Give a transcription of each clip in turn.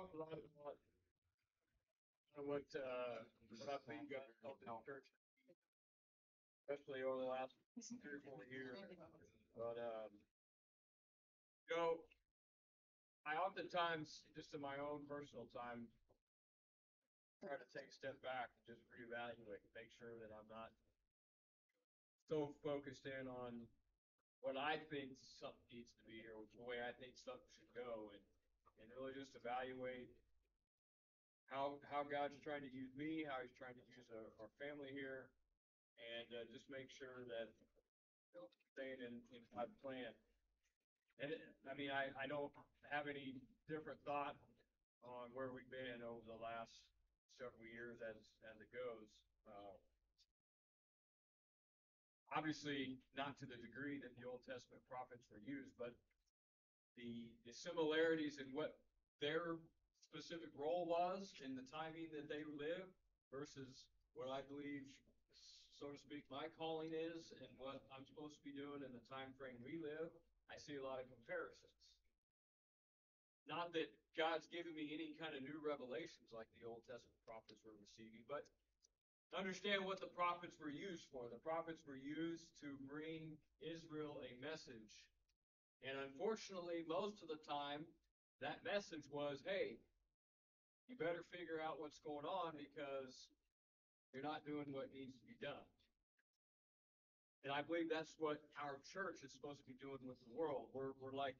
talked a lot about what, uh, what I think God helped the church, especially over the last three or four years. But, um, you know, I oftentimes, just in my own personal time, try to take a step back and just reevaluate, and make sure that I'm not so focused in on what I think something needs to be or the way I think something should go and, and really just evaluate how, how God's trying to use me, how he's trying to use our, our family here, and uh, just make sure that staying in, in God's plan. And it, I mean, I, I don't have any different thought on where we've been over the last several years as, as it goes. Uh, obviously, not to the degree that the Old Testament prophets were used, but the, the similarities in what their specific role was in the timing that they lived versus what I believe, so to speak, my calling is and what I'm supposed to be doing in the time frame we live, I see a lot of comparisons. Not that God's giving me any kind of new revelations like the Old Testament prophets were receiving, but understand what the prophets were used for. The prophets were used to bring Israel a message. And unfortunately, most of the time, that message was, hey, you better figure out what's going on because you're not doing what needs to be done. And I believe that's what our church is supposed to be doing with the world. We're, we're like,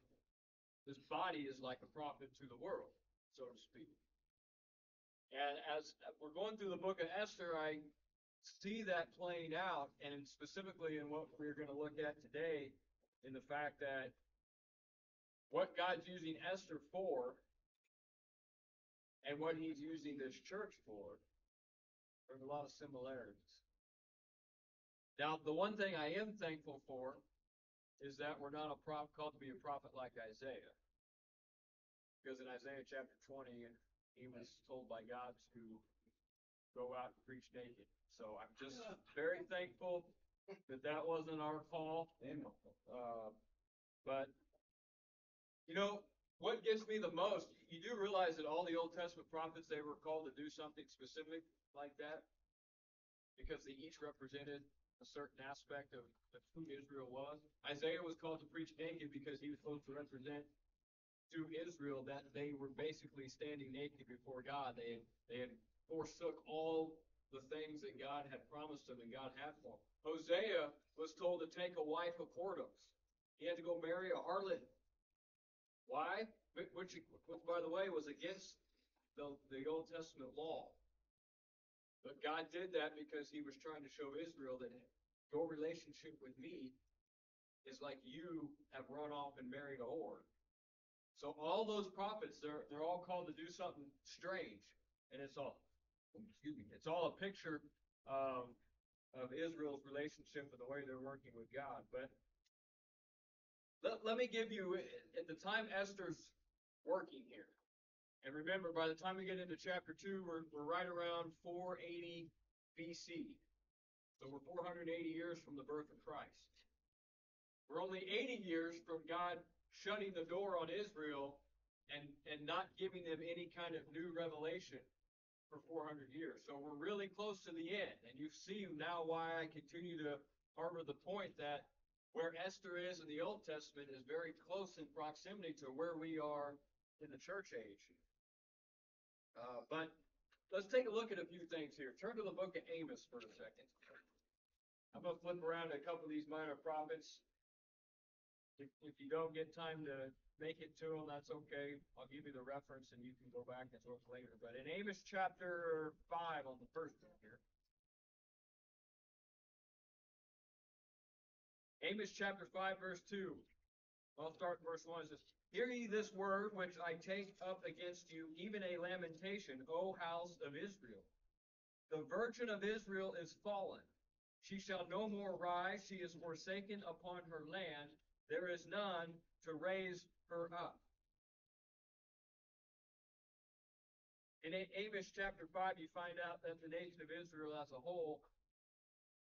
this body is like a prophet to the world, so to speak. And as we're going through the book of Esther, I see that playing out, and specifically in what we're going to look at today, in the fact that what God's using Esther for and what he's using this church for, there's a lot of similarities. Now, the one thing I am thankful for is that we're not a prop called to be a prophet like Isaiah. Because in Isaiah chapter 20, he was told by God to go out and preach naked. So I'm just very thankful that that wasn't our call. Uh, but, you know, what gets me the most, you do realize that all the Old Testament prophets, they were called to do something specific like that? Because they each represented a certain aspect of, of who Israel was. Isaiah was called to preach naked because he was supposed to represent to Israel that they were basically standing naked before God. They, they had forsook all the things that God had promised them and God had for them. Hosea was told to take a wife of whoredoms. He had to go marry a harlot. Why? Which, which by the way, was against the, the Old Testament law. But God did that because he was trying to show Israel that your relationship with me is like you have run off and married a whore. So all those prophets, they're they're all called to do something strange. And it's all excuse me, it's all a picture um, of Israel's relationship and the way they're working with God. But let, let me give you at the time Esther's working here. And remember, by the time we get into chapter 2, we're, we're right around 480 BC. So we're 480 years from the birth of Christ. We're only 80 years from God shutting the door on Israel and, and not giving them any kind of new revelation for 400 years. So we're really close to the end. And you see now why I continue to harbor the point that where Esther is in the Old Testament is very close in proximity to where we are in the church age. Uh, but let's take a look at a few things here. Turn to the book of Amos for a second. I'm going to flip around a couple of these minor prophets. If, if you don't get time to make it to them, that's okay. I'll give you the reference and you can go back and look later. But in Amos chapter 5 on the first one here. Amos chapter 5 verse 2. I'll start verse 1. It says, Hear ye this word which I take up against you, even a lamentation, O house of Israel. The virgin of Israel is fallen. She shall no more rise. She is forsaken upon her land. There is none to raise her up. In Amos chapter 5, you find out that the nation of Israel as a whole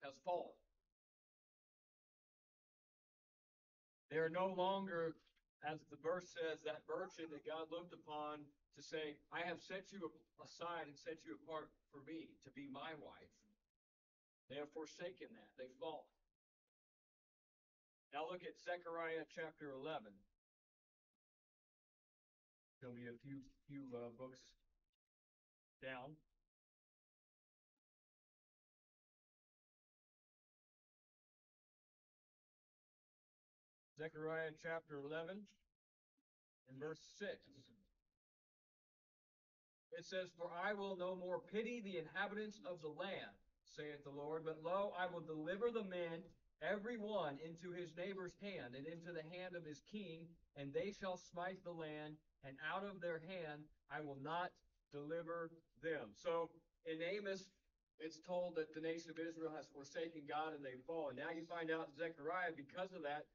has fallen. They are no longer as the verse says, that virgin that God looked upon to say, I have set you aside and set you apart for me to be my wife. They have forsaken that. They've fallen. Now look at Zechariah chapter 11. There'll be a few few uh, books down. Zechariah chapter 11 and verse 6. It says, For I will no more pity the inhabitants of the land, saith the Lord, but lo, I will deliver the men, every one, into his neighbor's hand, and into the hand of his king, and they shall smite the land, and out of their hand I will not deliver them. So in Amos, it's told that the nation of Israel has forsaken God and they fall. And now you find out Zechariah, because of that,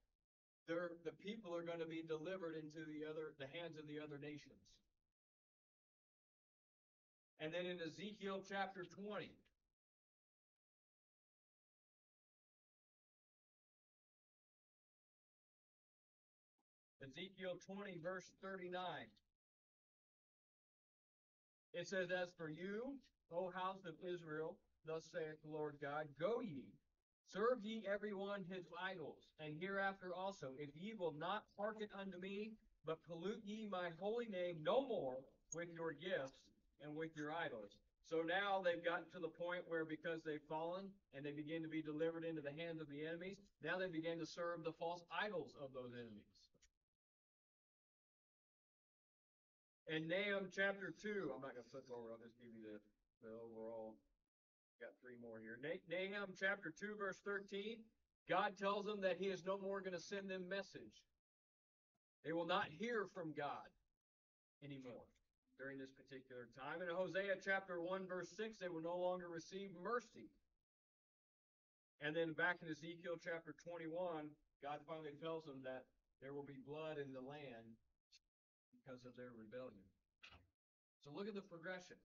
they're, the people are going to be delivered into the other, the hands of the other nations. And then in Ezekiel chapter 20, Ezekiel 20, verse 39. It says, As for you, O house of Israel, thus saith the Lord God, go ye, serve ye every one his idols, and hereafter also, if ye will not hearken unto me, but pollute ye my holy name no more with your gifts and with your idols. So now they've gotten to the point where because they've fallen and they begin to be delivered into the hands of the enemies, now they begin to serve the false idols of those enemies. In Nahum chapter 2, I'm not going to flip over, I'll just give you the, the overall. Got three more here. Na- Nahum chapter 2, verse 13. God tells them that He is no more going to send them message. They will not hear from God anymore during this particular time. In Hosea chapter 1, verse 6, they will no longer receive mercy. And then back in Ezekiel chapter 21, God finally tells them that there will be blood in the land because of their rebellion. So look at the progression.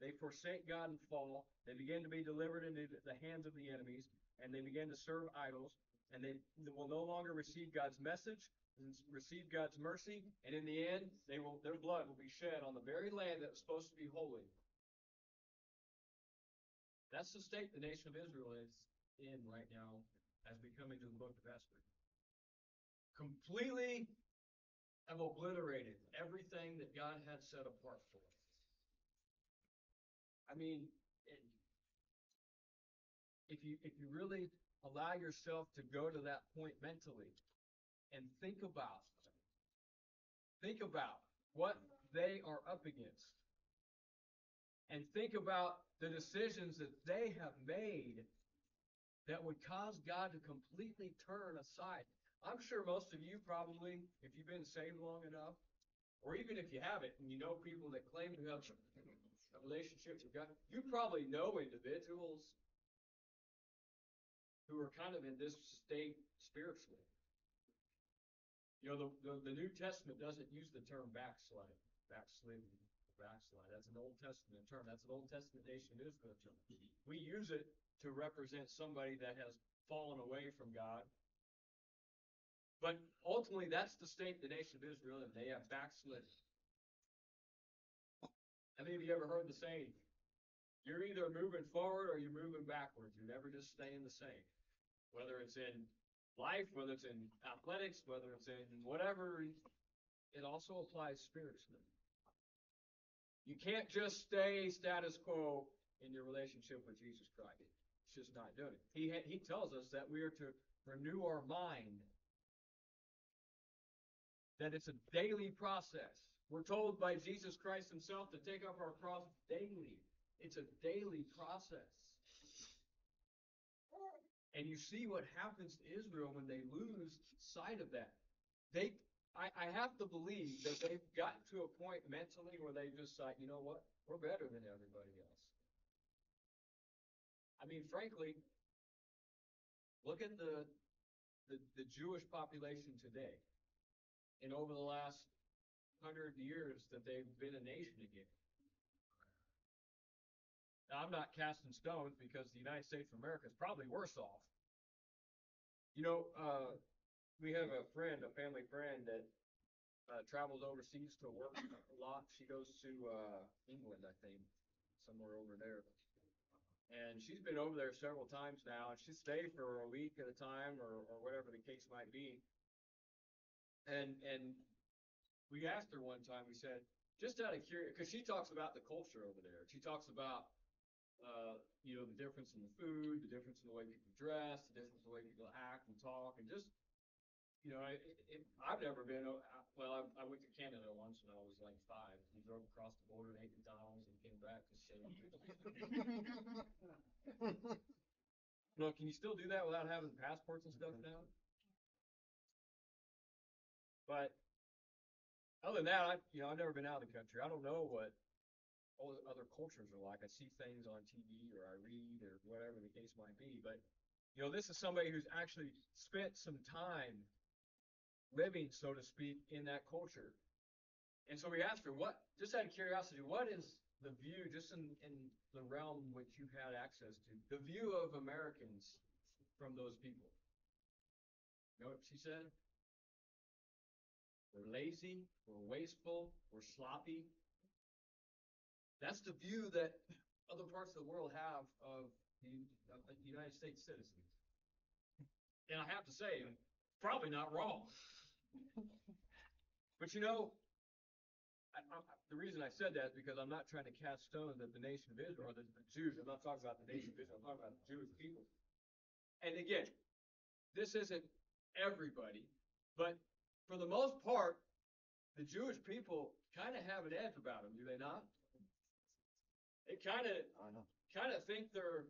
They forsake God and fall. They begin to be delivered into the hands of the enemies, and they begin to serve idols, and they will no longer receive God's message, and receive God's mercy, and in the end, they will their blood will be shed on the very land that was supposed to be holy. That's the state the nation of Israel is in right now as we come into the book of Esther. Completely have obliterated everything that God had set apart for. I mean, it, if you if you really allow yourself to go to that point mentally and think about think about what they are up against and think about the decisions that they have made that would cause God to completely turn aside. I'm sure most of you probably, if you've been saved long enough, or even if you haven't, and you know people that claim to have relationship with God, you probably know individuals who are kind of in this state spiritually. You know, the, the, the New Testament doesn't use the term backslide, backsliding, backslide. That's an Old Testament term. That's an Old Testament nation Israel term. We use it to represent somebody that has fallen away from God. But ultimately, that's the state the nation of Israel, and they have backslidden. How many of you ever heard the saying, you're either moving forward or you're moving backwards. You're never just staying the same. Whether it's in life, whether it's in athletics, whether it's in whatever, it also applies spiritually. You can't just stay status quo in your relationship with Jesus Christ. It's just not doing it. He, he tells us that we are to renew our mind, that it's a daily process. We're told by Jesus Christ himself to take up our cross daily. It's a daily process. And you see what happens to Israel when they lose sight of that. They, I, I have to believe that they've gotten to a point mentally where they just like, you know what? We're better than everybody else. I mean, frankly, look at the, the, the Jewish population today. And over the last hundred years that they've been a nation again. Now, I'm not casting stones because the United States of America is probably worse off. You know, uh, we have a friend, a family friend that uh, travels overseas to work a lot. She goes to, uh, England, I think, somewhere over there. And she's been over there several times now, and she stay for a week at a time or, or whatever the case might be. And, and we asked her one time, we said, just out of curiosity, because she talks about the culture over there. She talks about, uh, you know, the difference in the food, the difference in the way people dress, the difference in the way people act and talk, and just, you know, I, it, I've never been, uh, well, I, I went to Canada once when I was like five. We drove across the border and ate McDonald's and came back to say, no, can you still do that without having passports and stuff now? But other than that, I, you know, I've never been out of the country. I don't know what all other cultures are like. I see things on TV or I read or whatever the case might be. But, you know, this is somebody who's actually spent some time living, so to speak, in that culture. And so we asked her, what, just out of curiosity, what is the view, just in, in the realm which you've had access to, the view of Americans from those people? You know what she said? We're lazy, we're wasteful, we're sloppy. That's the view that other parts of the world have of the, United States citizens. And I have to say, probably not wrong. But you know, I, I, the reason I said that is because I'm not trying to cast stones at the nation of Israel or the, the Jews. I'm not talking about the nation of Israel. I'm talking about the Jewish people. And again, this isn't everybody, but for the most part, the Jewish people kind of have an edge about them, do they not? They kind of kind of think they're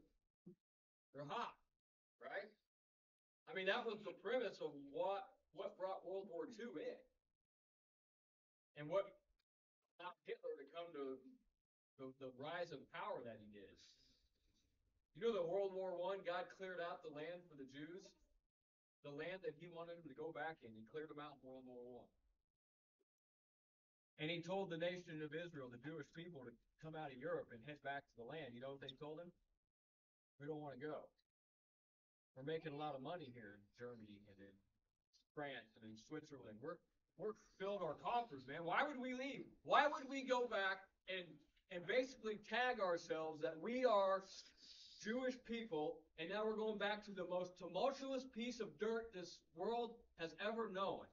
they're hot, right? I mean, that was the premise of what what brought World War II in, and what allowed Hitler to come to the, the rise of power that he did. You know that World War One, God cleared out the land for the Jews, the land that He wanted them to go back in. He cleared them out in World War One. And he told the nation of Israel, the Jewish people, to come out of Europe and head back to the land. You know what they told him? We don't want to go. We're making a lot of money here in Germany and in France and in Switzerland. We're we're filled our coffers, man. Why would we leave? Why would we go back and and basically tag ourselves that we are Jewish people, and now we're going back to the most tumultuous piece of dirt this world has ever known,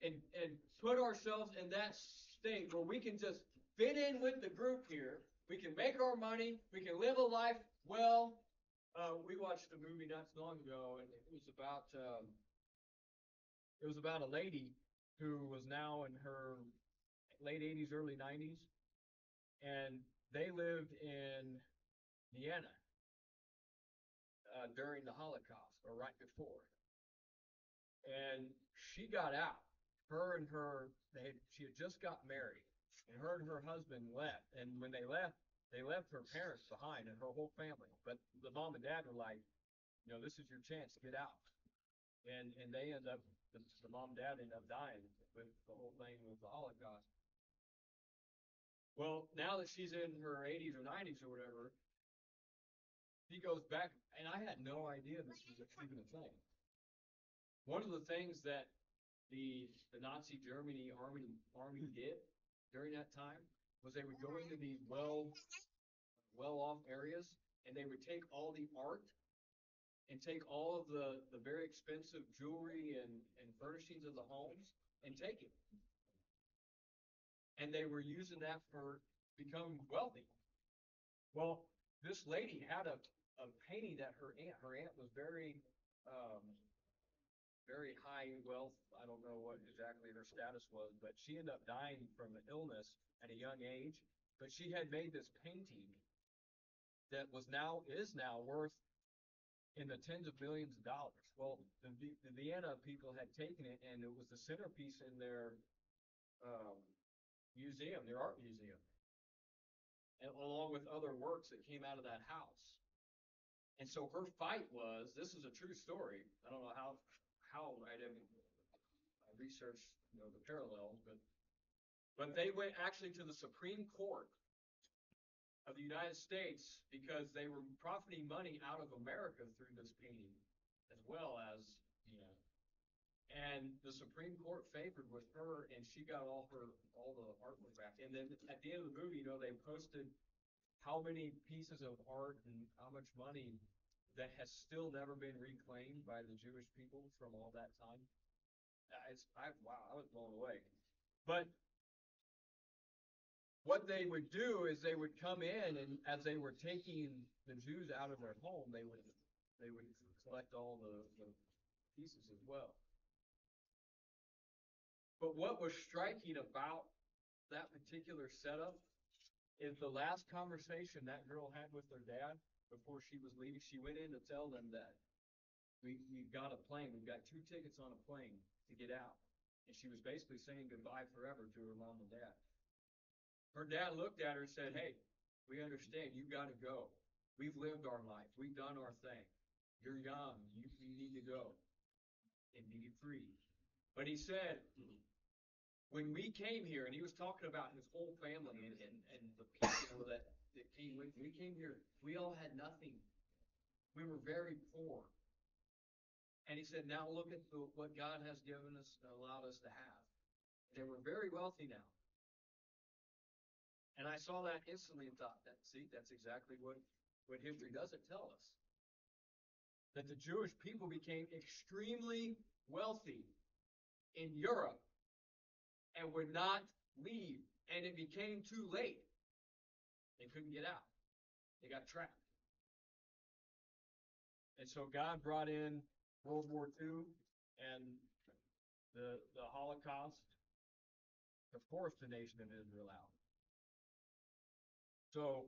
and and put ourselves in that state where we can just fit in with the group here. We can make our money. We can live a life well. Uh, we watched a movie not so long ago, and it was about um, it was about a lady who was now in her late 80s, early 90s, and they lived in Vienna uh, during the Holocaust or right before. And she got out. Her and her, they had, she had just got married, and her and her husband left. And when they left, they left her parents behind and her whole family. But the mom and dad were like, you know, this is your chance, to get out. And and they end up, the, the mom and dad end up dying with the whole thing with the Holocaust. Well, now that she's in her 80s or 90s or whatever, he goes back, and I had no idea this was even a thing. One of the things that the the Nazi Germany army army did during that time was they would go into these well well off areas and they would take all the art and take all of the the very expensive jewelry and and furnishings of the homes and take it. And they were using that for becoming wealthy. Well, this lady had a a painting that her aunt her aunt was very um very high in wealth. I don't know what exactly her status was, but she ended up dying from an illness at a young age. But she had made this painting that was now is now worth in the tens of millions of dollars. Well, the, the Vienna people had taken it, and it was the centerpiece in their um, museum, their art museum, and along with other works that came out of that house. And so her fight was, this is a true story. I don't know how how I didn't I researched you know the parallels, but but they went actually to the Supreme Court of the United States because they were profiting money out of America through this painting as well as you know And the Supreme Court favored with her, and she got all her, all the artwork back. And then at the end of the movie, you know, they posted how many pieces of art and how much money that has still never been reclaimed by the Jewish people from all that time. It's, I, wow, I was blown away. But what they would do is they would come in and as they were taking the Jews out of their home, they would, they would collect all the, the pieces as well. But what was striking about that particular setup is the last conversation that girl had with her dad before she was leaving. She went in to tell them that we, we've got a plane, we've got two tickets on a plane to get out. And she was basically saying goodbye forever to her mom and dad. Her dad looked at her and said, Hey, we understand, you've gotta go. We've lived our life, we've done our thing. You're young, you, you need to go and be free. But he said, when we came here, and he was talking about his whole family and, and, and the people that, that came with, we came here, we all had nothing. We were very poor. And he said, now look at the, what God has given us and allowed us to have. And we're very wealthy now. And I saw that instantly and thought, that, see, that's exactly what, what history doesn't tell us. That the Jewish people became extremely wealthy in Europe and would not leave. And it became too late. They couldn't get out. They got trapped. And so God brought in World War II and the, the Holocaust to force the nation of Israel out. So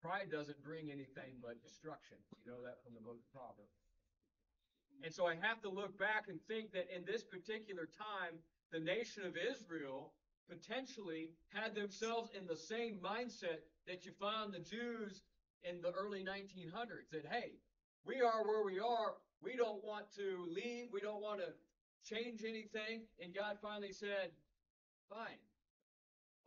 pride doesn't bring anything but destruction. You know that from the book of Proverbs. And so I have to look back and think that in this particular time, the nation of Israel potentially had themselves in the same mindset that you found the Jews in the early 1900s that, hey, we are where we are. We don't want to leave. We don't want to change anything. And God finally said, fine.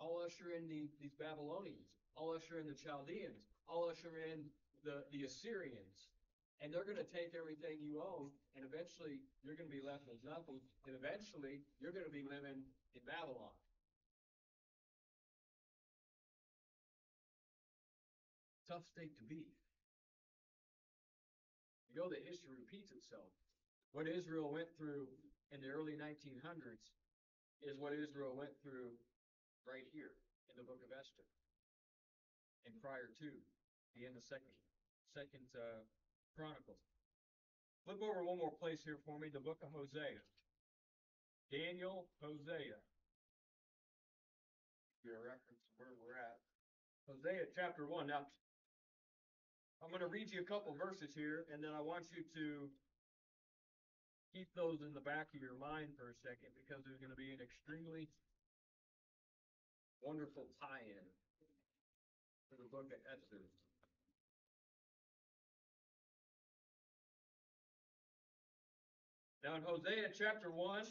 I'll usher in the, these Babylonians. I'll usher in the Chaldeans. I'll usher in the, the Assyrians. And they're going to take everything you own, and eventually you're going to be left with nothing. And eventually you're going to be living in Babylon. Tough state to be. You know, the history repeats itself. What Israel went through in the early 1900s is what Israel went through right here in the book of Esther and prior to the end of second second uh, chronicles. Flip over one more place here for me the book of hosea. Daniel hosea. Give you a reference where we're at. Hosea chapter 1 now i'm going to read you a couple verses here and then i want you to keep those in the back of your mind for a second because there's going to be an extremely wonderful tie-in to the book of Esther. Now in Hosea chapter one,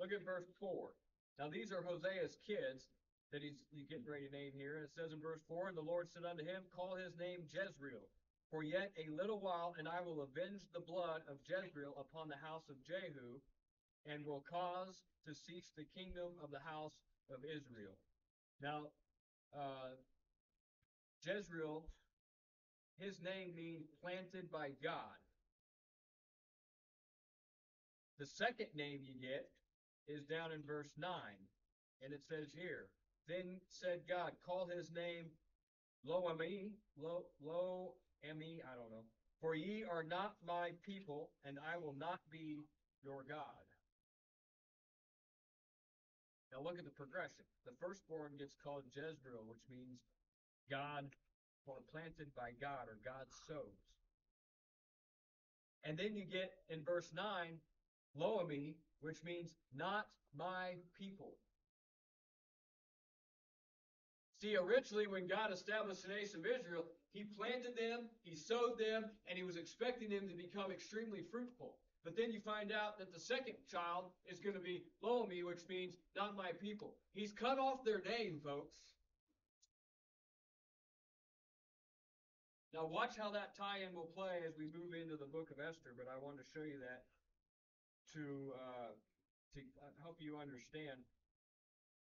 look at verse four. Now these are Hosea's kids that he's, getting ready to name here. And it says in verse four, And the Lord said unto him, Call his name Jezreel. For yet a little while, and I will avenge the blood of Jezreel upon the house of Jehu, and will cause to cease the kingdom of the house of Israel. Now, uh, Jezreel, his name means planted by God. The second name you get is down in verse 9, and it says here, Then said God, Call his name Lo-Ami, Lo, Lo-Ami, I don't know, for ye are not my people, and I will not be your God. Now look at the progression. The firstborn gets called Jezreel, which means God or planted by God or God sows. And then you get in verse 9, Lo-Ami, which means not my people. See, originally when God established the nation of Israel, he planted them, he sowed them, and he was expecting them to become extremely fruitful. But then you find out that the second child is going to be Lo-Ami, which means not my people. He's cut off their name, folks. Now watch how that tie-in will play as we move into the book of Esther, but I want to show you that to, uh, to uh, help you understand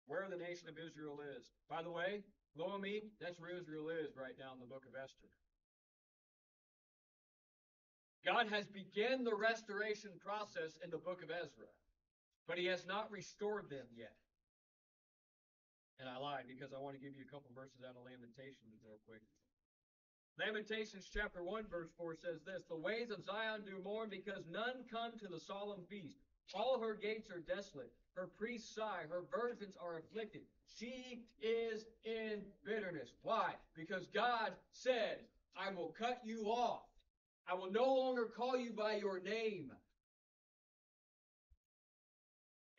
where the nation of Israel is. By the way, Lo Ami, that's where Israel is right now in the book of Esther. God has begun the restoration process in the book of Ezra, but he has not restored them yet. And I lied because I want to give you a couple verses out of Lamentations real quick. Lamentations chapter 1 verse 4 says this, The ways of Zion do mourn because none come to the solemn feast. All her gates are desolate. Her priests sigh. Her virgins are afflicted. She is in bitterness. Why? Because God said, I will cut you off. I will no longer call you by your name.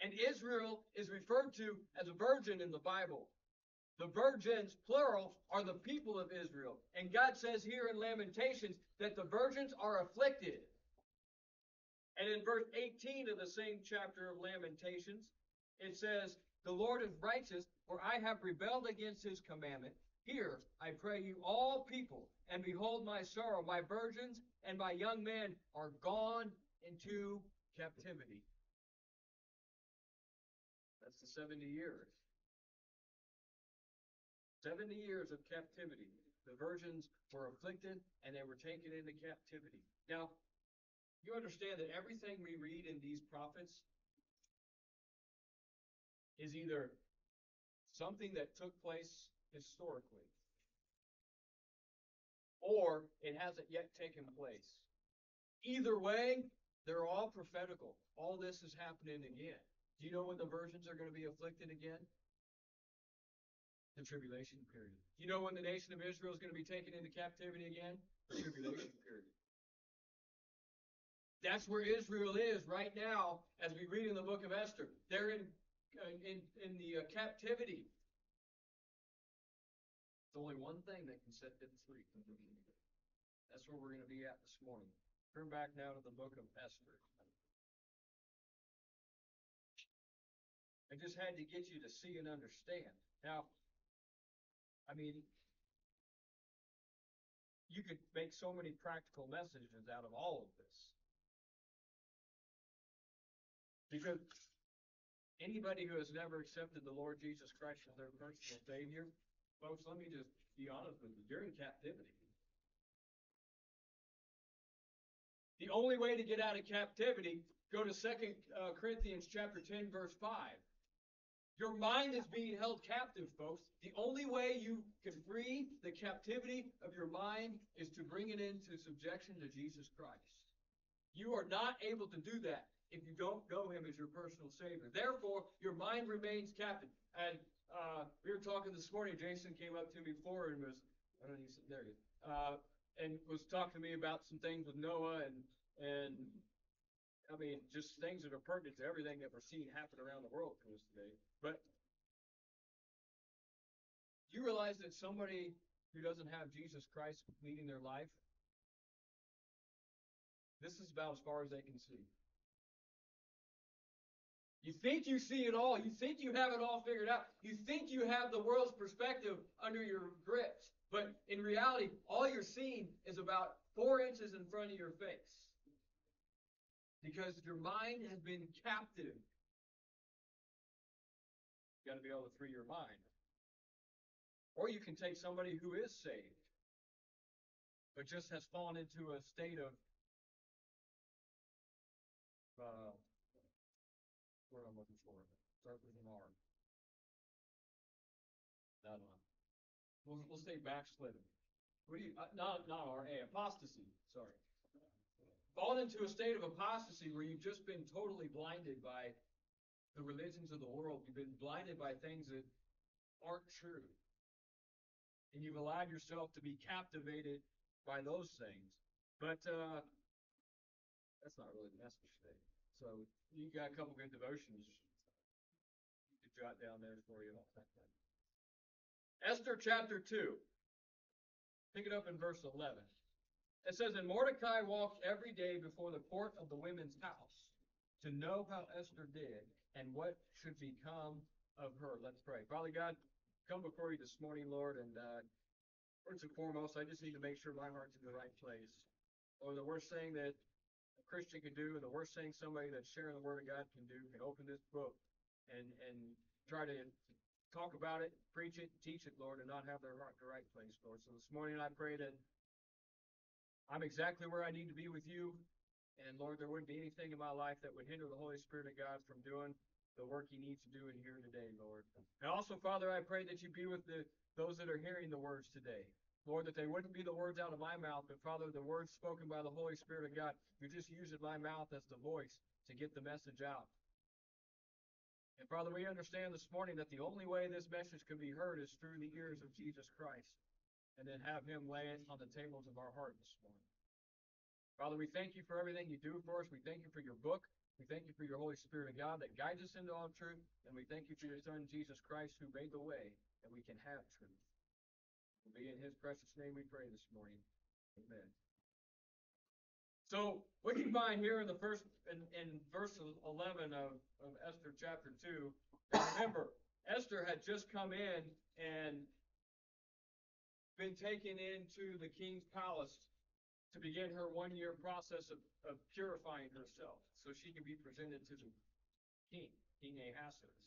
And Israel is referred to as a virgin in the Bible. The virgins, plural, are the people of Israel. And God says here in Lamentations that the virgins are afflicted. And in verse 18 of the same chapter of Lamentations, it says, The Lord is righteous, for I have rebelled against his commandment. Hear, I pray you, all people, and behold my sorrow. My virgins and my young men are gone into captivity. That's the 70 years. 70 years of captivity. The virgins were afflicted and they were taken into captivity. Now, you understand that everything we read in these prophets is either something that took place historically or it hasn't yet taken place. Either way, they're all prophetical. All this is happening again. Do you know when the virgins are going to be afflicted again? The tribulation period. Do you know when the nation of Israel is going to be taken into captivity again? The tribulation period. That's where Israel is right now, as we read in the book of Esther. They're in uh, in in the uh, captivity. It's only one thing that can set them free. That's where we're going to be at this morning. Turn back now to the book of Esther. I just had to get you to see and understand. Now, I mean, you could make so many practical messages out of all of this. Because anybody who has never accepted the Lord Jesus Christ as their personal Savior, folks, let me just be honest with you, you're in captivity. The only way to get out of captivity, go to Second uh, Corinthians chapter 10, verse 5. Your mind is being held captive, folks. The only way you can free the captivity of your mind is to bring it into subjection to Jesus Christ. You are not able to do that if you don't know him as your personal savior. Therefore, your mind remains captive. And uh, we were talking this morning. Jason came up to me before and was, I don't know, he said, there he is, uh, and was talking to me about some things with Noah and and I mean, just things that are pertinent to everything that we're seeing happen around the world us today. But do you realize that somebody who doesn't have Jesus Christ leading their life, this is about as far as they can see. You think you see it all. You think you have it all figured out. You think you have the world's perspective under your grips. But in reality, all you're seeing is about four inches in front of your face because your mind has been captive. You got to be able to free your mind. Or you can take somebody who is saved, but just has fallen into a state of uh, what I'm looking for. Start with an R. Not on. We'll, we'll say backslidden. What do you, uh, not, not R, A, apostasy, sorry fallen into a state of apostasy where you've just been totally blinded by the religions of the world. You've been blinded by things that aren't true. And you've allowed yourself to be captivated by those things. But uh, that's not really the message today. So you got a couple good devotions you could jot down there for you. Esther chapter 2. Pick it up in verse 11. It says, And Mordecai walked every day before the court of the women's house to know how Esther did and what should become of her. Let's pray. Father God, come before you this morning, Lord, and uh, first and foremost, I just need to make sure my heart's in the right place. Or the worst thing that a Christian can do, and the worst thing somebody that's sharing the word of God can do, can open this book and and try to talk about it, preach it, teach it, Lord, and not have their heart in the right place, Lord. So this morning I pray that I'm exactly where I need to be with you. And Lord, there wouldn't be anything in my life that would hinder the Holy Spirit of God from doing the work He needs to do in here today, Lord. And also, Father, I pray that you be with the those that are hearing the words today. Lord, that they wouldn't be the words out of my mouth, but Father, the words spoken by the Holy Spirit of God. You're just using my mouth as the voice to get the message out. And Father, we understand this morning that the only way this message can be heard is through the ears of Jesus Christ, and then have Him lay it on the tables of our heart this morning. Father, we thank you for everything you do for us. We thank you for your book. We thank you for your Holy Spirit of God that guides us into all truth. And we thank you for your Son, Jesus Christ, who made the way that we can have truth. It'll be in his precious name we pray this morning. Amen. So we can find here in the first in, in verse 11 of, of Esther chapter 2. Remember, Esther had just come in and been taken into the king's palace to begin her one year process of, of purifying herself so she can be presented to the king, King Ahasuerus.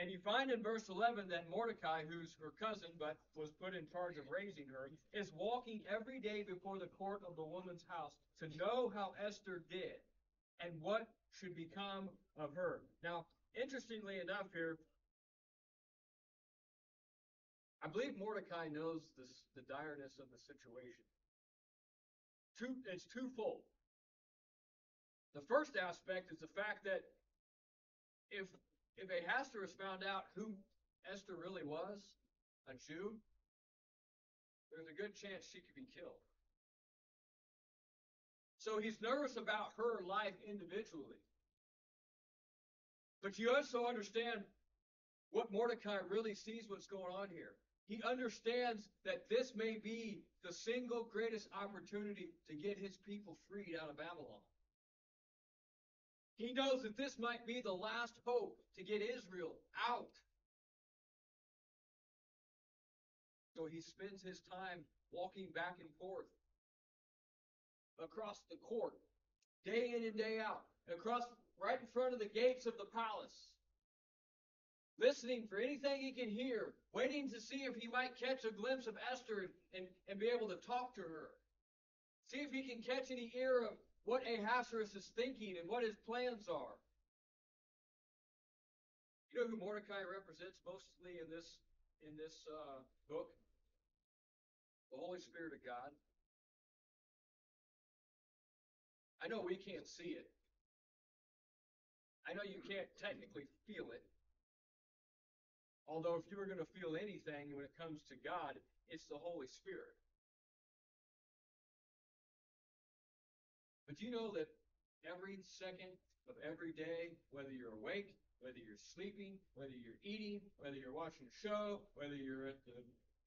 And you find in verse 11 that Mordecai, who's her cousin but was put in charge of raising her, is walking every day before the court of the woman's house to know how Esther did and what should become of her. Now, interestingly enough, here, I believe Mordecai knows this, the direness of the situation. Two, it's twofold. The first aspect is the fact that if if Ahasuerus found out who Esther really was, a Jew, there's a good chance she could be killed. So he's nervous about her life individually. But you also understand what Mordecai really sees what's going on here. He understands that this may be the single greatest opportunity to get his people freed out of Babylon. He knows that this might be the last hope to get Israel out. So he spends his time walking back and forth across the court, day in and day out, across right in front of the gates of the palace, listening for anything he can hear, waiting to see if he might catch a glimpse of Esther and, and be able to talk to her. See if he can catch any ear of what Ahasuerus is thinking and what his plans are. You know who Mordecai represents mostly in this in this uh, book? The Holy Spirit of God. I know we can't see it. I know you can't technically feel it. Although if you were going to feel anything when it comes to God, it's the Holy Spirit. But you know that every second of every day, whether you're awake, whether you're sleeping, whether you're eating, whether you're watching a show, whether you're at the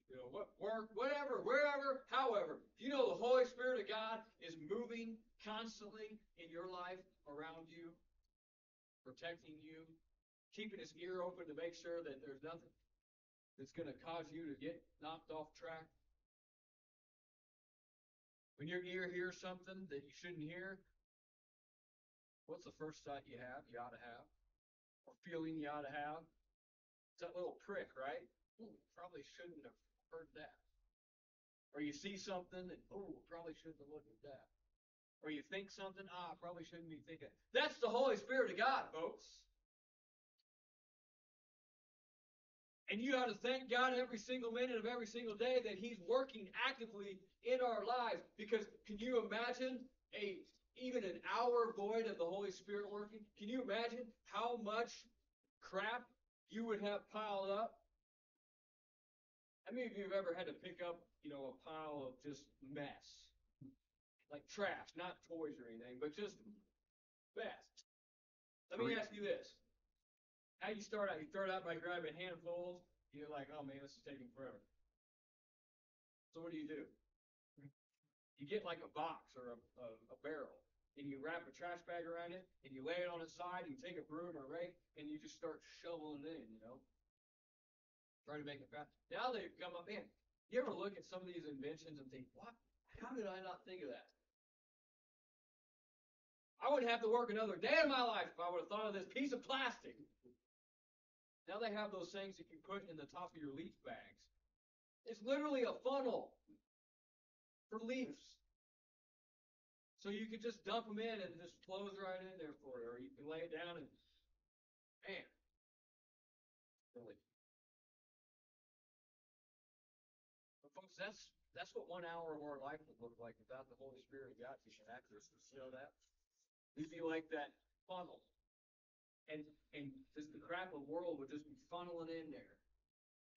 you know, what work, whatever, wherever, however, you know the Holy Spirit of God is moving constantly in your life around you, protecting you, keeping his ear open to make sure that there's nothing that's going to cause you to get knocked off track. When your ear hears something that you shouldn't hear, what's the first thought you have? You ought to have, or feeling you ought to have? It's that little prick, right? Ooh, probably shouldn't have heard that. Or you see something and oh, probably shouldn't have looked at that. Or you think something, ah, probably shouldn't be thinking. That's the Holy Spirit of God, folks. And you ought to thank God every single minute of every single day that He's working actively in our lives. Because can you imagine a even an hour void of the Holy Spirit working? Can you imagine how much crap you would have piled up? How many of you have ever had to pick up, you know, a pile of just mess? Like trash, not toys or anything, but just mess. Let me ask you this. How you start out? You start out by grabbing handfuls. You're like, oh man, this is taking forever. So what do you do? You get like a box or a, a, a barrel, and you wrap a trash bag around it, and you lay it on its side, and you take a broom or a rake, and you just start shoveling it in, you know? Trying to make it fast. Now they've come up in. You ever look at some of these inventions and think, what? How did I not think of that? I wouldn't have to work another day in my life if I would have thought of this piece of plastic. Now they have those things that you put in the top of your leaf bags. It's literally a funnel for leaves. So you can just dump them in and it just flows right in there for you, or you can lay it down and, man, really. But folks, that's that's what one hour of our life would look like without the Holy Spirit of God teaching access. You know that? We'd be like that funnel. And and just the crap of the world would just be funneling in there.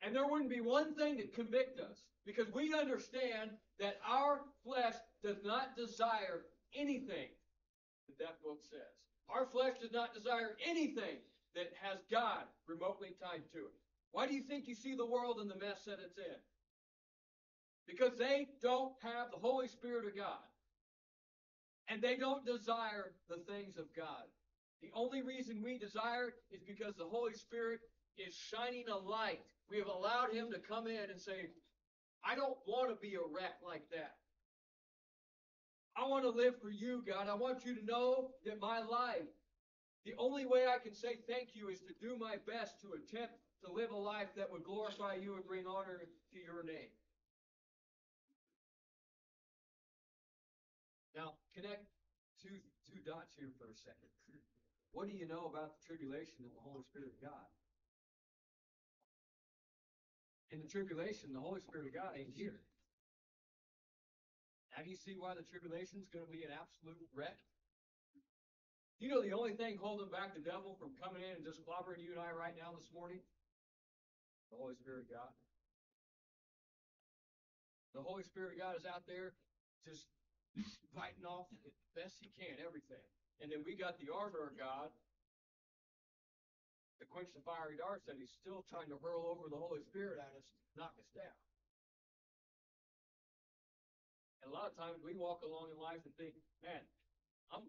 And there wouldn't be one thing to convict us because we understand that our flesh does not desire anything that that book says. Our flesh does not desire anything that has God remotely tied to it. Why do you think you see the world in the mess that it's in? Because they don't have the Holy Spirit of God. And they don't desire the things of God. The only reason we desire it is because the Holy Spirit is shining a light. We have allowed Him to come in and say, I don't want to be a wreck like that. I want to live for you, God. I want you to know that my life, the only way I can say thank you is to do my best to attempt to live a life that would glorify you and bring honor to your name. Now, connect two, two dots here for a second. What do you know about the tribulation and the Holy Spirit of God? In the tribulation, the Holy Spirit of God ain't here. Now, you see why the tribulation is going to be an absolute wreck? You know the only thing holding back the devil from coming in and just clobbering you and I right now this morning? The Holy Spirit of God. The Holy Spirit of God is out there just fighting off as best he can everything. And then we got the armor of God to quench the fiery darts that he's still trying to hurl over the Holy Spirit at us, knock us down. And a lot of times we walk along in life and think, man, I'm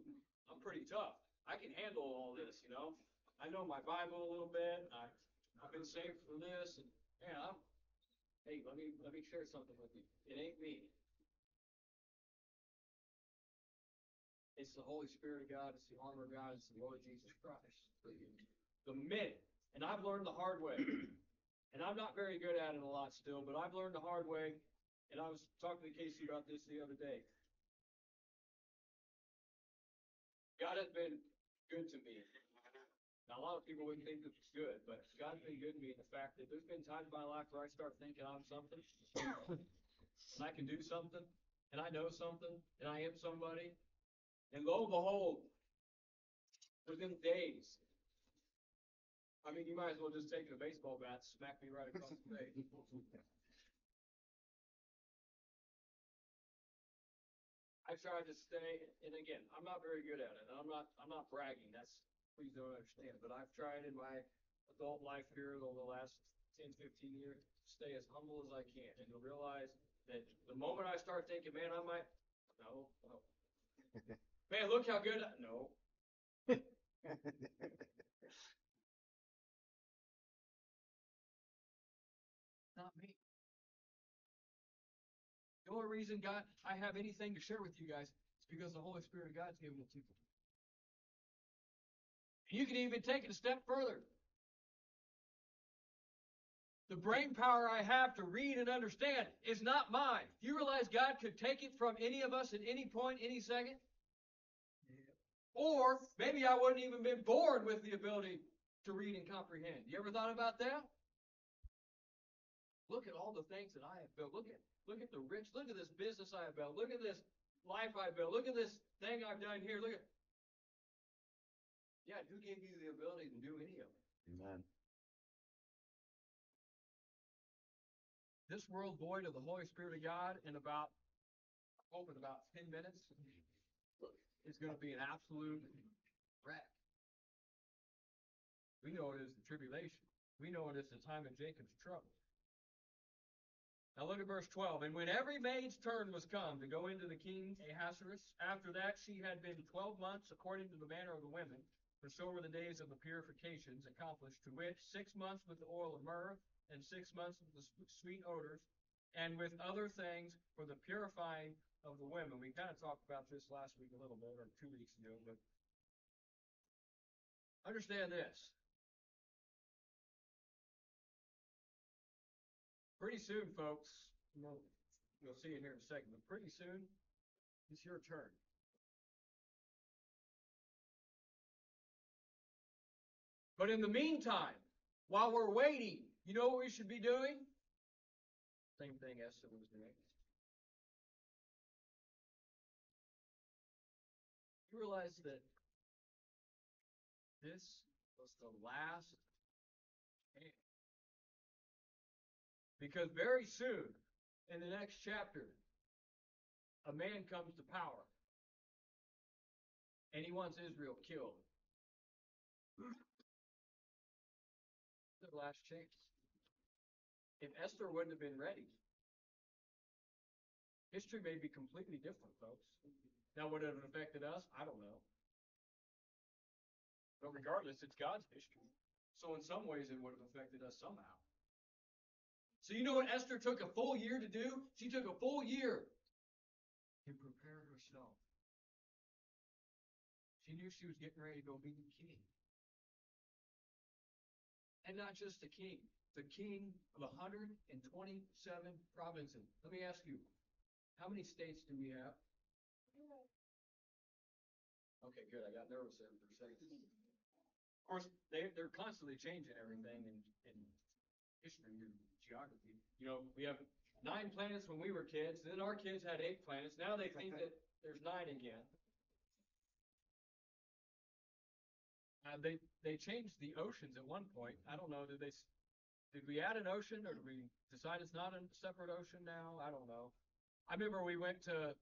I'm pretty tough. I can handle all this, you know. I know my Bible a little bit. I I've been saved from this, and man, I'm. Hey, let me let me share something with you. It ain't me. The Holy Spirit of God. It's the armor of God. It's the Lord Jesus Christ. The minute, and I've learned the hard way, and I'm not very good at it a lot still, but I've learned the hard way. And I was talking to Casey about this the other day. God has been good to me. Now, a lot of people wouldn't think this is good, but God's been good to me in the fact that there's been times in my life where I start thinking I'm something, and I can do something, and I know something, and I am somebody, and lo and behold, within days, I mean, you might as well just take a baseball bat, smack me right across the face. I tried to stay, and again, I'm not very good at it, I'm not, I'm not bragging, that's, please don't understand, but I've tried in my adult life here over the last 10, 15 years, to stay as humble as I can, and to realize that the moment I start thinking, man, I might, no, no. Man, look how good, I, no, not me. The only reason God, I have anything to share with you guys is because the Holy Spirit of God's given it to me. You can even take it a step further. The brain power I have to read and understand is not mine. You realize God could take it from any of us at any point, any second? Or maybe I wouldn't even been born with the ability to read and comprehend. You ever thought about that? Look at all the things that I have built. Look at look at the rich. Look at this business I have built. Look at this life I've built. Look at this thing I've done here. Look at Yeah, who gave you the ability to do any of it? Amen. This world void of the Holy Spirit of God in about I hope in about ten minutes is going to be an absolute wreck. We know it is the tribulation. We know it is the time of Jacob's trouble. Now look at verse 12. And when every maid's turn was come to go into the king Ahasuerus, after that she had been twelve months according to the manner of the women, for so were the days of the purifications accomplished, to which six months with the oil of myrrh, and six months with the sweet odors, and with other things for the purifying of the women. We kind of talked about this last week a little bit, or two weeks ago, but understand this. Pretty soon, folks, you'll, you'll see it here in a second, but pretty soon, it's your turn. But in the meantime, while we're waiting, you know what we should be doing? Same thing Esther was doing. Realize that this was the last chance. Because very soon, in the next chapter, a man comes to power. And he wants Israel killed. The last chance. If Esther wouldn't have been ready, history may be completely different, folks. Now, would it have affected us? I don't know. But mm-hmm. regardless, it's God's history. So in some ways, it would have affected us somehow. So you know what Esther took a full year to do? She took a full year to prepare herself. She knew she was getting ready to go be the king. And not just the king, the king of 127 provinces. Let me ask you, how many states do we have? Okay, good. I got nervous there for a second. Of course, they, they're constantly changing everything in, in history and geography. You know, we have nine planets when we were kids, then our kids had eight planets. Now they think that there's nine again. Uh, they, they changed the oceans at one point. I don't know, did they, did we add an ocean or did we decide it's not a separate ocean now? I don't know. I remember we went to,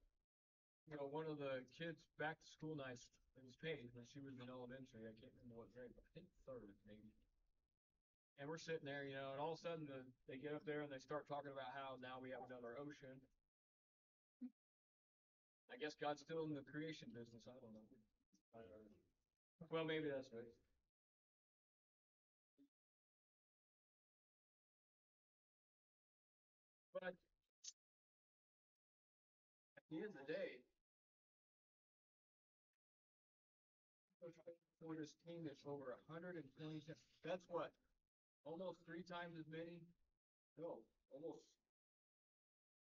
you know, one of the kids' back to school nights, it was Paige, when she was in elementary, I can't remember what grade, but I think third maybe. And we're sitting there, you know, and all of a sudden the, they get up there and they start talking about how now we have another ocean. I guess God's still in the creation business, I don't know. I don't know. Well, maybe that's right. But at the end of the day, this team that's over hundred and twenty, that's what? Almost three times as many? No, almost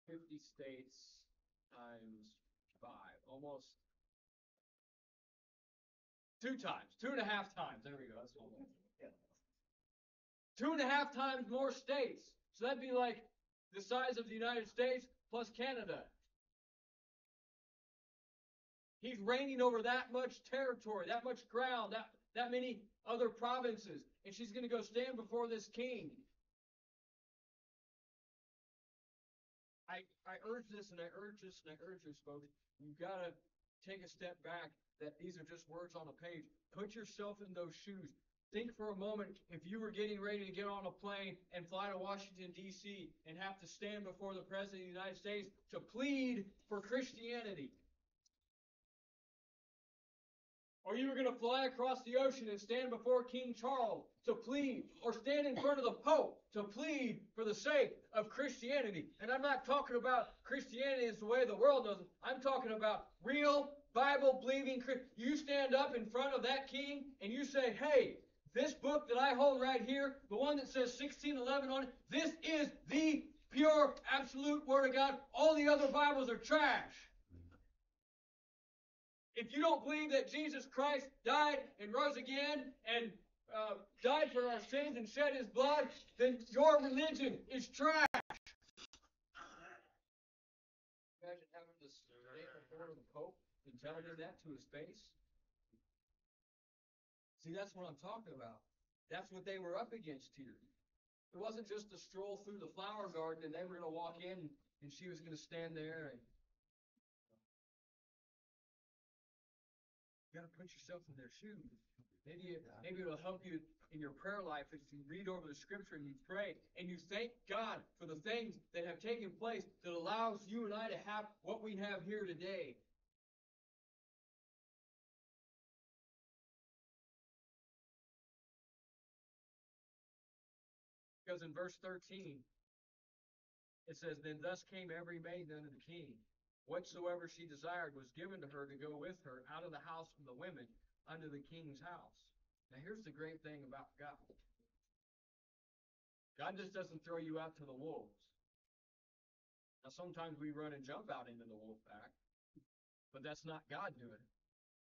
fifty states times five, almost two times, two and a half times, there we go, that's what. yeah. Two and a half times more states, so that'd be like the size of the United States plus Canada. He's reigning over that much territory, that much ground, that, that many other provinces. And she's going to go stand before this king. I, I urge this and I urge this and I urge this, folks. You've got to take a step back that these are just words on a page. Put yourself in those shoes. Think for a moment if you were getting ready to get on a plane and fly to Washington, D.C., and have to stand before the President of the United States to plead for Christianity. Or you were going to fly across the ocean and stand before King Charles to plead, or stand in front of the Pope to plead for the sake of Christianity. And I'm not talking about Christianity as the way the world knows it. I'm talking about real Bible believing Christian. You stand up in front of that king and you say, hey, this book that I hold right here, the one that says 1611 on it, this is the pure, absolute Word of God. All the other Bibles are trash. If you don't believe that Jesus Christ died and rose again and uh, died for our sins and shed his blood, then your religion is trash. Imagine having to stand before the Pope and telling him that to his face. See, that's what I'm talking about. That's what they were up against here. It wasn't just a stroll through the flower garden and they were going to walk in and she was going to stand there and gotta put yourself in their shoes. Maybe, it- maybe it'll help you in your prayer life if you read over the scripture and you pray and you thank God for the things that have taken place that allows you and I to have what we have here today. Because in verse thirteen, it says, Then thus came every maiden unto the king, whatsoever she desired was given to her to go with her out of the house of the women unto the king's house. Now here's the great thing about God. God just doesn't throw you out to the wolves. Now sometimes we run and jump out into the wolf pack, but that's not God doing it.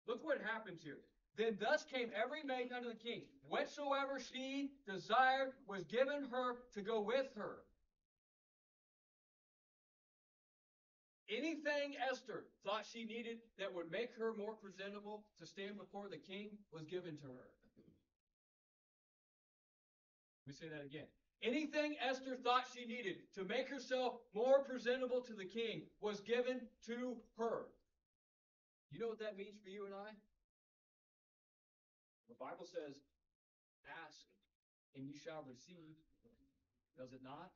Look what happens here. Then thus came every maid unto the king, whatsoever she desired was given her to go with her. Anything Esther thought she needed that would make her more presentable to stand before the king was given to her. Let me say that again. Anything Esther thought she needed to make herself more presentable to the king was given to her. You know what that means for you and I? The Bible says, ask and you shall receive. Does it not?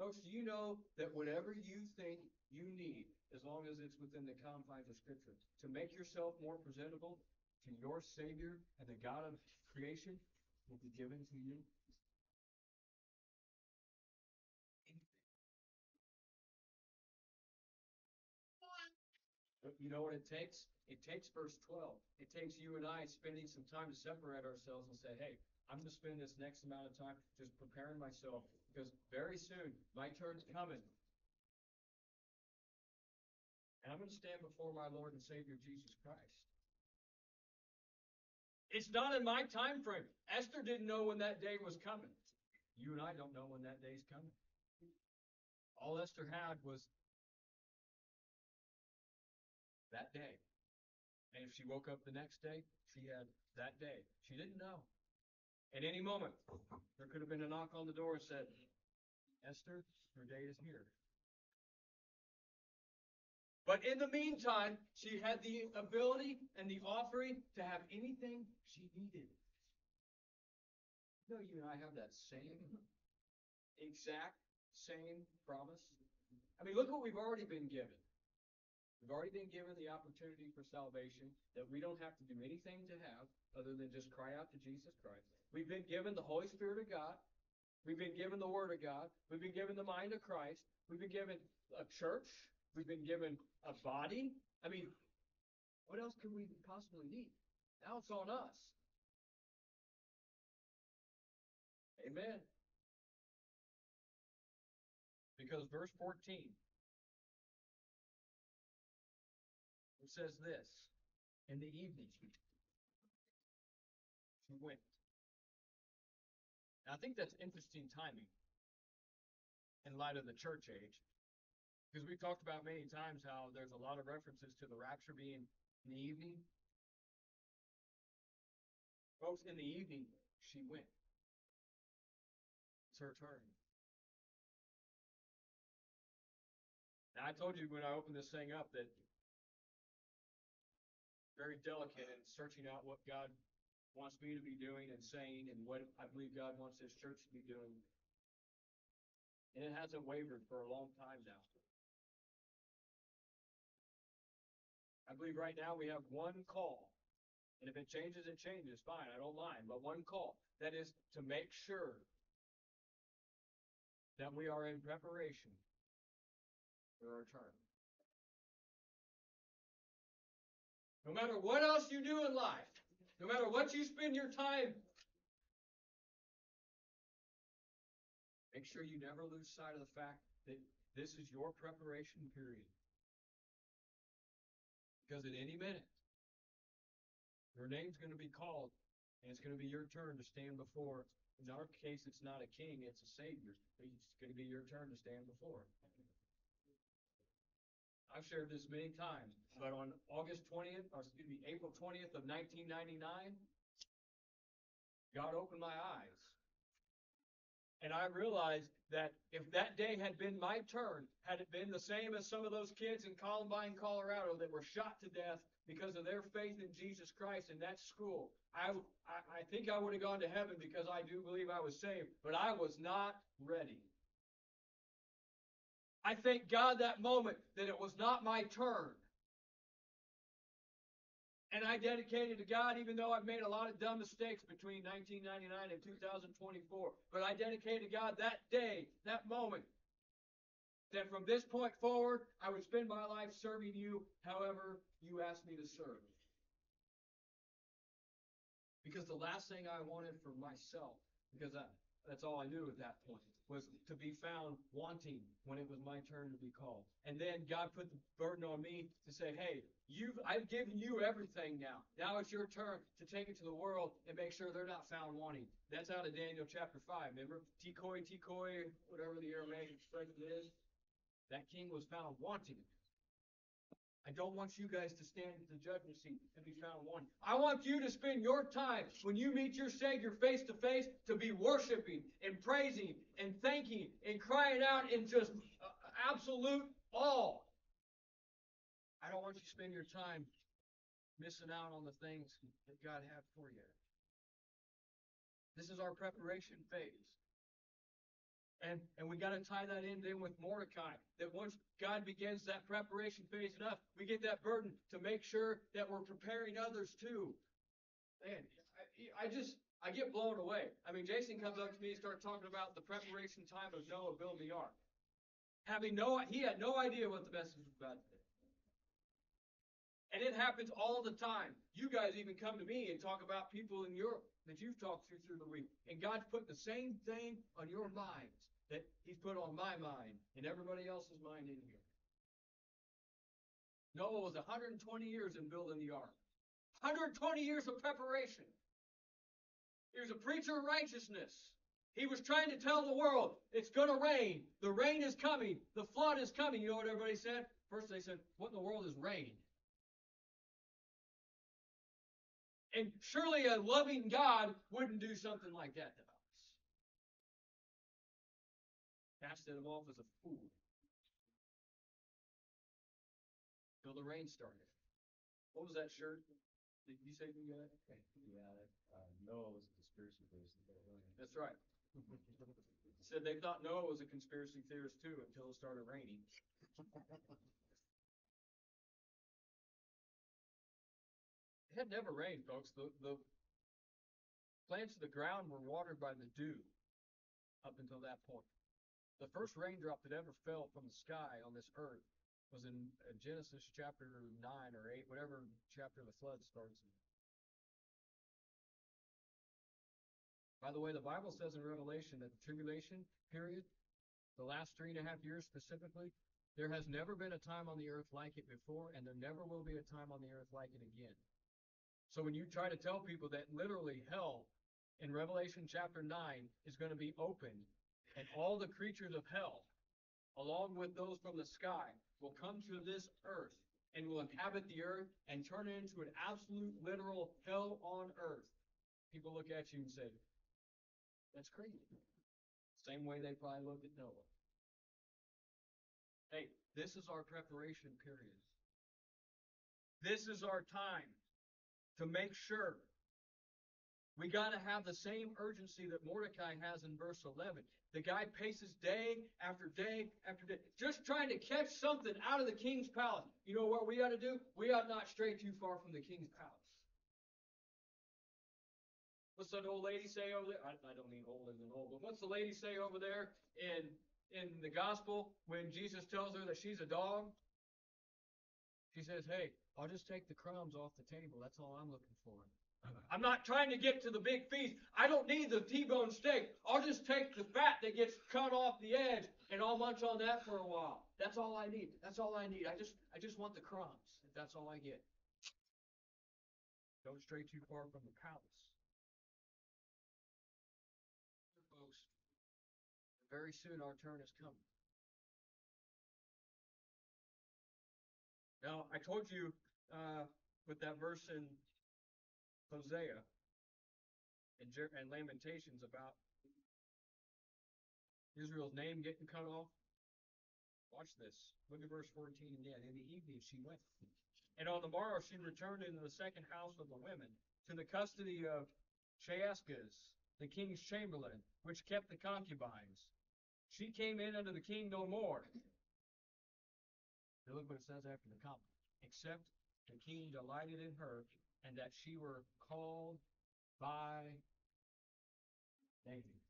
Folks, do you know that whatever you think you need, as long as it's within the confines of Scripture, to make yourself more presentable to your Savior and the God of creation will be given to you? You know what it takes? It takes verse 12. It takes you and I spending some time to separate ourselves and say, hey, I'm going to spend this next amount of time just preparing myself because very soon my turn's coming. And I'm going to stand before my Lord and Savior Jesus Christ. It's not in my time frame. Esther didn't know when that day was coming. You and I don't know when that day's coming. All Esther had was that day. And if she woke up the next day, she had that day. She didn't know. At any moment, there could have been a knock on the door and said, Esther, your day is here. But in the meantime, she had the ability and the offering to have anything she needed. You know, you and I have that same exact same promise. I mean, look what we've already been given. We've already been given the opportunity for salvation that we don't have to do anything to have other than just cry out to Jesus Christ. We've been given the Holy Spirit of God. We've been given the Word of God. We've been given the mind of Christ. We've been given a church. We've been given a body. I mean, what else could we possibly need? Now it's on us. Amen. Because verse 14 says this in the evening she went. I think that's interesting timing in light of the church age. Because we've talked about many times how there's a lot of references to the rapture being in the evening. Folks, in the evening, she went. It's her turn. Now, I told you when I opened this thing up that very delicate in searching out what God wants me to be doing and saying and what I believe God wants this church to be doing. And it hasn't wavered for a long time now. I believe right now we have one call. And if it changes, it changes. Fine, I don't mind. But one call. That is to make sure that we are in preparation for our turn. No matter what else you do in life, no matter what you spend your time, make sure you never lose sight of the fact that this is your preparation period. Because at any minute, your name's going to be called, and it's going to be your turn to stand before. In our case, it's not a king, it's a savior. It's going to be your turn to stand before. I've shared this many times, but on August 20th, or excuse me, April 20th of 1999, God opened my eyes. And I realized that if that day had been my turn, had it been the same as some of those kids in Columbine, Colorado that were shot to death because of their faith in Jesus Christ in that school, I, I, I think I would have gone to heaven because I do believe I was saved, but I was not ready. I thank God that moment that it was not my turn. And I dedicated to God, even though I've made a lot of dumb mistakes between 1999 and 2024. But I dedicated to God that day, that moment. that from this point forward, I would spend my life serving you however you asked me to serve. Because the last thing I wanted for myself, because I, that's all I knew at that point, was to be found wanting when it was my turn to be called. And then God put the burden on me to say, hey, you've, I've given you everything now. Now it's your turn to take it to the world and make sure they're not found wanting. That's out of Daniel chapter 5. Remember? Tikoi, Tikoi, whatever the Aramaic expression is. That king was found wanting. I don't want you guys to stand at the judgment seat and be found wanting. I want you to spend your time when you meet your Savior face to face to be worshiping and praising and thanking and crying out in just uh, absolute awe. I don't want you to spend your time missing out on the things that God had for you. This is our preparation phase. And, and we got to tie that in then with Mordecai. That once God begins that preparation phase enough, we get that burden to make sure that we're preparing others too. Man, I, I just, I get blown away. I mean, Jason comes up to me and starts talking about the preparation time of Noah building the ark. Having no, he had no idea what the message was about today. And it happens all the time. You guys even come to me and talk about people in Europe that you've talked to through the week. And God's put the same thing on your minds that He's put on my mind and everybody else's mind in here. Noah was 120 years in building the ark. 120 years of preparation. He was a preacher of righteousness. He was trying to tell the world, it's going to rain. The rain is coming. The flood is coming. You know what everybody said? First they said, what in the world is rain? And surely a loving God wouldn't do something like that us. Casted him off as a fool. Till the rain started. What was that shirt? Did you say you got it? Yeah, uh, Noah was a conspiracy theorist. That's right. Said they thought Noah was a conspiracy theorist too until it started raining. It had never rained, folks. The, the plants of the ground were watered by the dew up until that point. The first raindrop that ever fell from the sky on this earth was in uh, Genesis chapter 9 or 8, whatever chapter the flood starts in. By the way, the Bible says in Revelation that the tribulation period, the last three and a half years specifically, there has never been a time on the earth like it before, and there never will be a time on the earth like it again. So when you try to tell people that literally hell in Revelation chapter 9 is going to be opened, and all the creatures of hell, along with those from the sky, will come to this earth and will inhabit the earth and turn it into an absolute literal hell on earth. People look at you and say, that's crazy. Same way they probably looked at Noah. Hey, this is our preparation period. This is our time to make sure. We got to have the same urgency that Mordecai has in verse 11. The guy paces day after day after day, just trying to catch something out of the king's palace. You know what we to do? We ought not stray too far from the king's palace. What's that old lady say over there? I, I don't mean older than old, but what's the lady say over there in in the gospel when Jesus tells her that she's a dog? She says, Hey, I'll just take the crumbs off the table. That's all I'm looking for. I'm not trying to get to the big feast. I don't need the T-bone steak. I'll just take the fat that gets cut off the edge and I'll munch on that for a while. That's all I need. That's all I need. I just I just want the crumbs. That's all I get. Don't stray too far from the palace. Folks, very soon our turn is coming. Now, I told you uh, with that verse in Hosea and, Jer- and Lamentations about Israel's name getting cut off. Watch this. Look at verse 14 again. In the evening she went. And on the morrow she returned into the second house of the women, to the custody of Shaashgaz, the king's chamberlain, which kept the concubines. She came in unto the king no more. Now look what it says after the comma. Except the king delighted in her, and that she were called by name.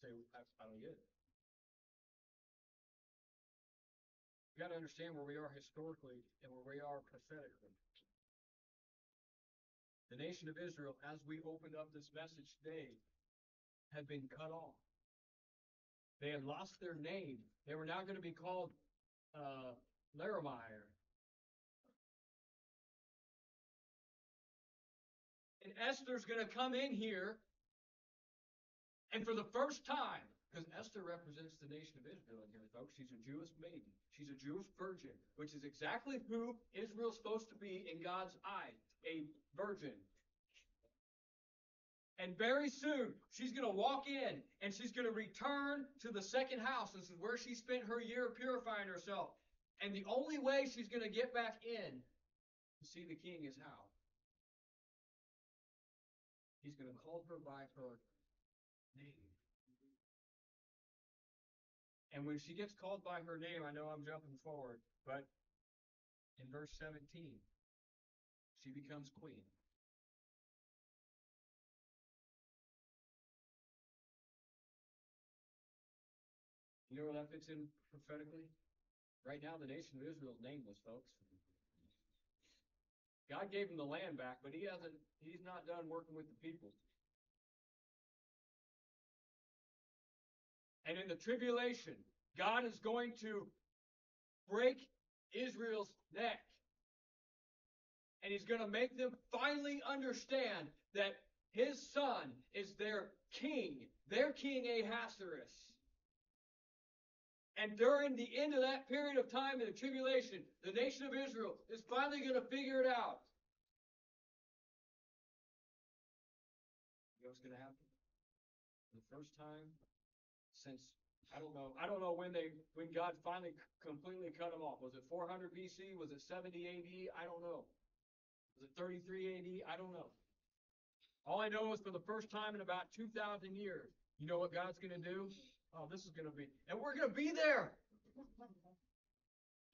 Say, I, don't it. You gotta understand where we are historically and where we are prophetically. The nation of Israel, as we opened up this message today, had been cut off. They had lost their name. They were now going to be called uh, Laramire. And Esther's going to come in here, and for the first time, because Esther represents the nation of Israel in here, folks. She's a Jewish maiden. She's a Jewish virgin, which is exactly who Israel's supposed to be in God's eyes a virgin. And very soon, she's going to walk in and she's going to return to the second house. This is where she spent her year purifying herself. And the only way she's going to get back in to see the king is how? He's going to call her by her name. And when she gets called by her name, I know I'm jumping forward, but in verse 17, she becomes queen. You know where that fits in prophetically? Right now, the nation of Israel is nameless, folks. God gave him the land back, but he hasn't, he's not done working with the people. And in the tribulation, God is going to break Israel's neck. And he's going to make them finally understand that his son is their king, their king Ahasuerus. And during the end of that period of time in the tribulation, the nation of Israel is finally going to figure it out. You know what's going to happen? For the first time since I don't know. I don't know when they when God finally completely cut them off. Was it 400 BC? Was it 70 AD? I don't know. Was it 33 AD? I don't know. All I know is for the first time in about 2,000 years, you know what God's going to do? Oh, this is going to be, and we're going to be there.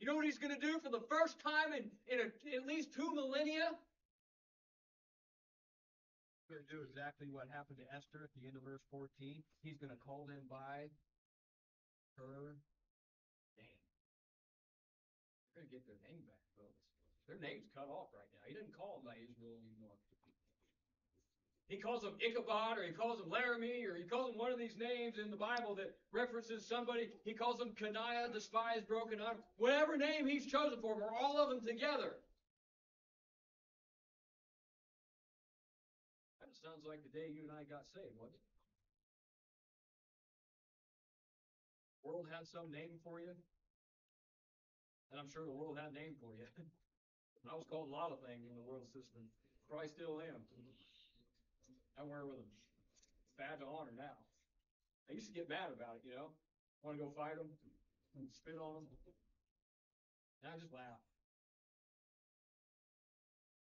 You know what He's going to do for the first time in, in a, at least two millennia? He's going to do exactly what happened to Esther at the end of verse 14. He's going to call them by her name. They're going to get their name back, folks. Their name's cut off right now. He didn't call them by Israel anymore. He calls them Ichabod, or he calls them Laramie, or he calls them one of these names in the Bible that references somebody. He calls them Coniah, despised, broken up. Whatever name he's chosen for them, or all of them together. That sounds like the day you and I got saved, wasn't it? World had some name for you. And I'm sure the world had a name for you. I was called a lot of things in the world system. Christ still am. I wear it with a badge of honor now. I used to get mad about it, you know? Want to go fight them and spit on them. And I just laugh.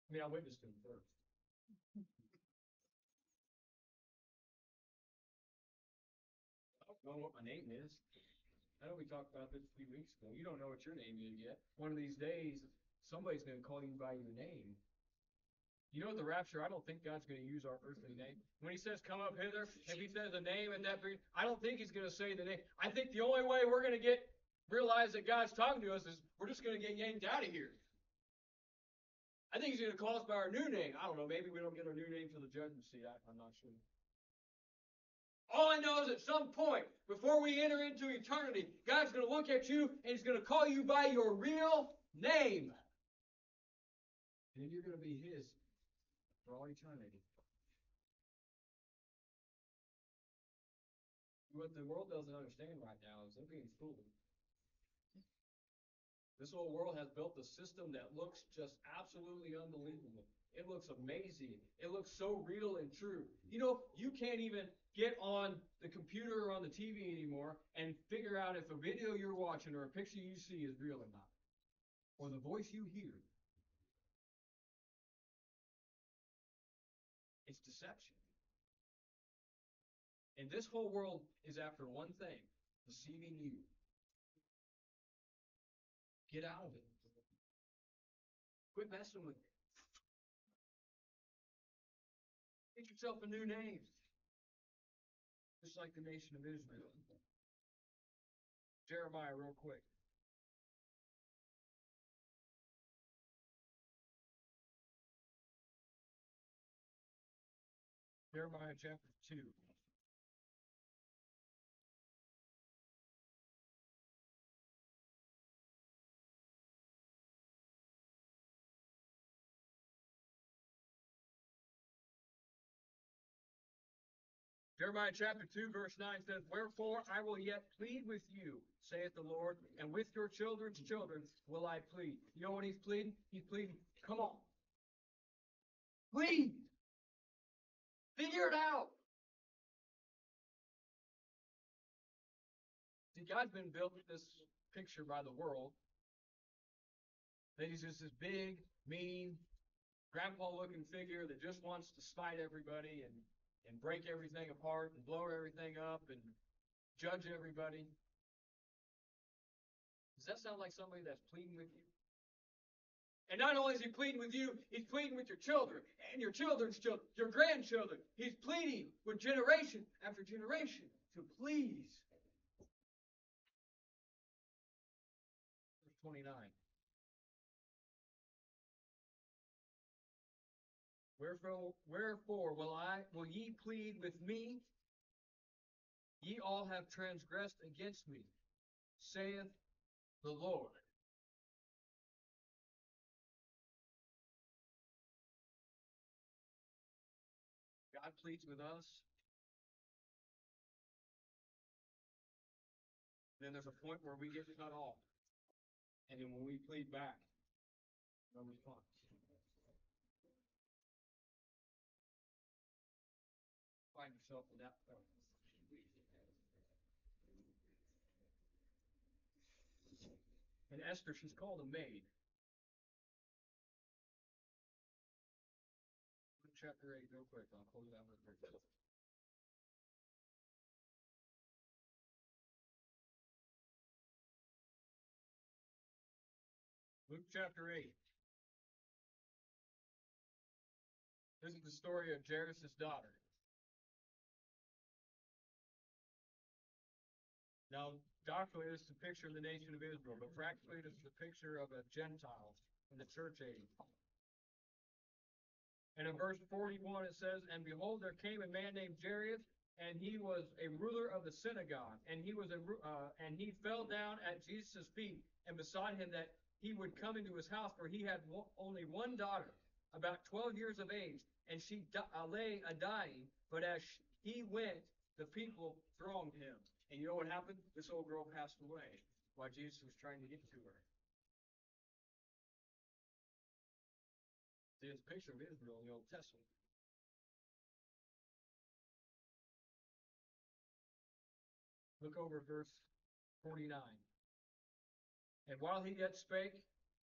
I mean, I witnessed them first. I don't know what my name is. I know we talked about this a few weeks ago. You don't know what your name is yet. One of these days, somebody's going to call you by your name. You know, the rapture, I don't think God's going to use our earthly name. When He says, "Come up hither," if He says the name in that period, I don't think He's going to say the name. I think the only way we're going to get realize that God's talking to us is we're just going to get yanked out of here. I think He's going to call us by our new name. I don't know. Maybe we don't get our new name till the judgment seat. I, I'm not sure. All I know is at some point, before we enter into eternity, God's going to look at you and He's going to call you by your real name. And you're going to be His for all eternity. What the world doesn't understand right now is they're being fooled. This whole world has built a system that looks just absolutely unbelievable. It looks amazing. It looks so real and true. You know, you can't even get on the computer or on the TV anymore and figure out if a video you're watching or a picture you see is real or not, or the voice you hear. It's deception. And this whole world is after one thing deceiving you. Get out of it. Quit messing with it. Get yourself a new name. just like the nation of Israel. Jeremiah, real quick. Jeremiah chapter 2. Jeremiah chapter 2, verse 9 says, Wherefore I will yet plead with you, saith the Lord, and with your children's children will I plead. You know what he's pleading? He's pleading, come on. Plead. Figure it out. See, God's been building this picture by the world. That he's just this big, mean, grandpa looking figure that just wants to spite everybody and and break everything apart and blow everything up and judge everybody. Does that sound like somebody that's pleading with you? And not only is he pleading with you, he's pleading with your children and your children's children, your grandchildren. He's pleading with generation after generation to please. Verse 29. Wherefore, wherefore will I will ye plead with me? Ye all have transgressed against me, saith the Lord. God pleads with us. Then there's a point where we get cut off. And then when we plead back, no response. find yourself in that point. And Esther, she's called a maid. Luke Chapter 8, real quick. I'll close out with verse. Luke chapter 8. This is the story of Jairus' daughter. Now, doctrinally, this is a picture of the nation of Israel, but practically, this is a picture of a Gentile in the church age. And in verse 41, it says, And behold, there came a man named Jairus, and he was a ruler of the synagogue, and he was a uh, and he fell down at Jesus' feet, and beside him that he would come into his house, for he had only one daughter, about 12 years of age, and she uh, lay a dying. But as he went, the people thronged him. And you know what happened? This old girl passed away while Jesus was trying to get to her. There's a picture of Israel in the Old Testament. Look over verse 49. And while he yet spake,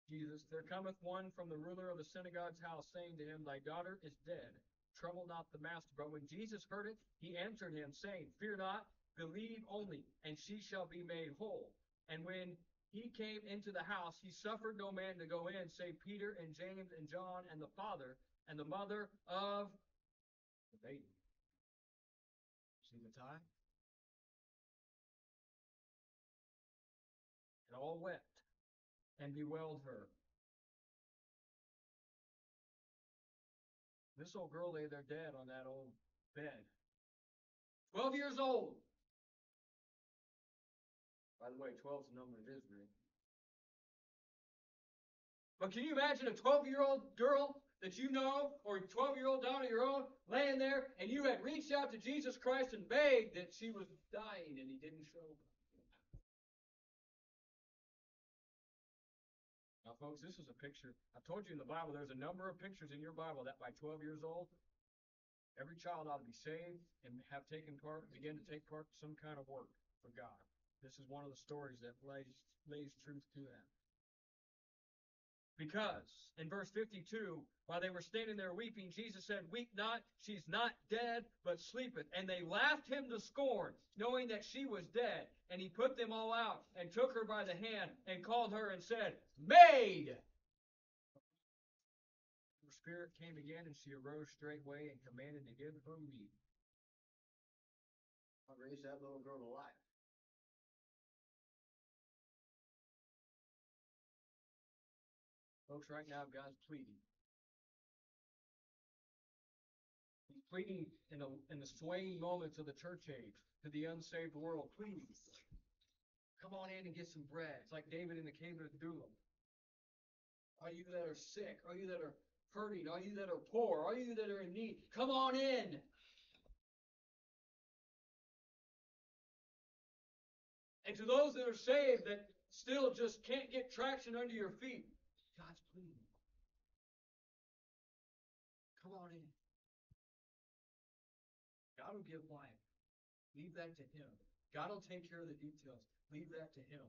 Jesus, there cometh one from the ruler of the synagogue's house, saying to him, Thy daughter is dead. Trouble not the master. But when Jesus heard it, he answered him, saying, Fear not, believe only, and she shall be made whole. And when he came into the house, he suffered no man to go in, save Peter and James and John and the father and the mother of the baby. See the tie? And all wept and bewailed her. This old girl lay there dead on that old bed. Twelve years old. By the way, 12 is the number of Israel. But can you imagine a 12 year old girl that you know, or a 12 year old daughter of your own, laying there, and you had reached out to Jesus Christ and begged that she was dying and he didn't show up? Now, folks, this is a picture. I told you in the Bible, there's a number of pictures in your Bible that by 12 years old, every child ought to be saved and have taken part, begin to take part in some kind of work for God. This is one of the stories that lays, lays truth to that. Because in verse 52, while they were standing there weeping, Jesus said, Weep not, she's not dead, but sleepeth. And they laughed him to scorn, knowing that she was dead. And he put them all out, and took her by the hand, and called her, and said, Maid! Her spirit came again, and she arose straightway, and commanded to give her meat. I raised that little girl to life. Folks, right now, God's pleading. He's pleading in the, in the swaying moments of the church age to the unsaved world, please. Come on in and get some bread. It's like David in the cave of Adullam. Are you that are sick, Are you that are hurting, Are you that are poor, Are you that are in need, come on in. And to those that are saved that still just can't get traction under your feet, God will give life. Leave that to Him. God will take care of the details. Leave that to Him.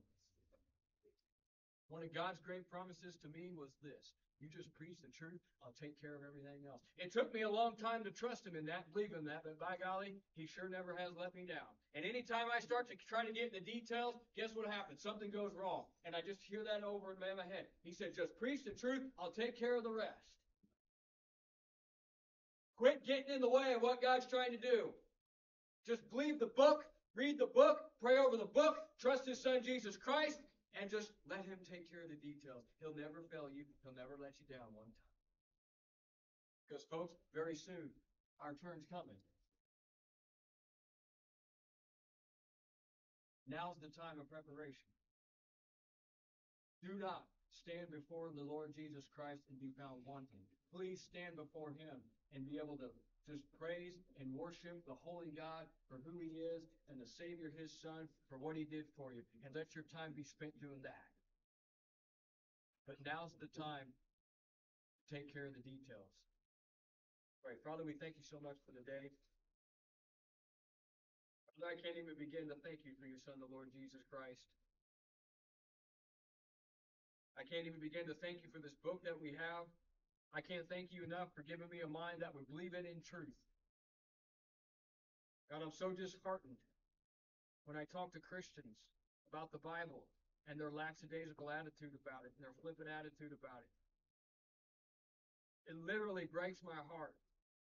One of God's great promises to me was this. You just preach the truth, I'll take care of everything else. It took me a long time to trust him in that, believe in that, but by golly, he sure never has let me down. And anytime I start to try to get the details, guess what happens? Something goes wrong. And I just hear that over in my head. He said, just preach the truth, I'll take care of the rest. Quit getting in the way of what God's trying to do. Just believe the book, read the book, pray over the book, trust his son Jesus Christ, and just let him take care of the details. He'll never fail you. He'll never let you down one time. Because folks, very soon, our turn's coming. Now's the time of preparation. Do not stand before the Lord Jesus Christ and be found wanting. Please stand before him and be able to just praise and worship the holy God for who he is and the Savior, his son, for what he did for you. And let your time be spent doing that. But now's the time to take care of the details. All right, Father, we thank you so much for the day. I can't even begin to thank you for your son, the Lord Jesus Christ. I can't even begin to thank you for this book that we have. I can't thank you enough for giving me a mind that would believe it in truth. God, I'm so disheartened when I talk to Christians about the Bible and their lackadaisical attitude about it and their flippant attitude about it. It literally breaks my heart.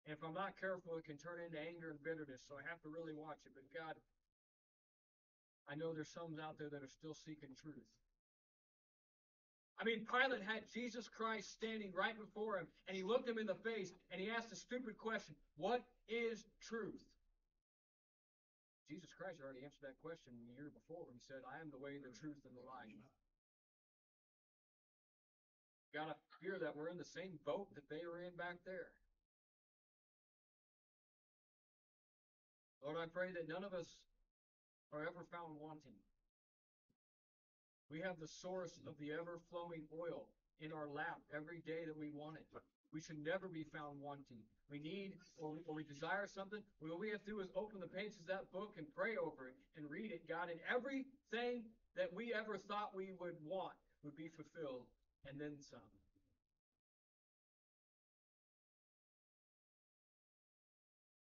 And if I'm not careful, it can turn into anger and bitterness. So I have to really watch it. But God, I know there's some out there that are still seeking truth. I mean, Pilate had Jesus Christ standing right before him, and he looked him in the face, and he asked a stupid question What is truth? Jesus Christ already answered that question the year before when he said, I am the way, the truth, and the life. Got to fear that we're in the same boat that they were in back there. Lord, I pray that none of us are ever found wanting. We have the source of the ever flowing oil in our lap every day that we want it. We should never be found wanting. We need or we, or we desire something. All we have to do is open the pages of that book and pray over it and read it, God, and everything that we ever thought we would want would be fulfilled and then some.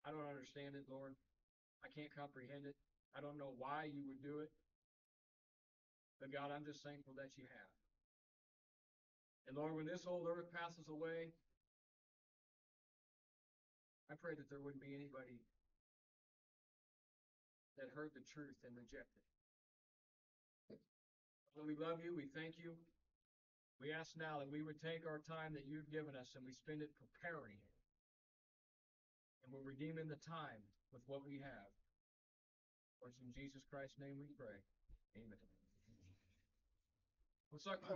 I don't understand it, Lord. I can't comprehend it. I don't know why you would do it. But God, I'm just thankful that you have. And Lord, when this old earth passes away, I pray that there wouldn't be anybody that heard the truth and rejected. it. Lord, we love you. We thank you. We ask now that we would take our time that you've given us and we spend it preparing. And we're redeeming the time with what we have. For it's in Jesus Christ's name we pray. Amen. Looks like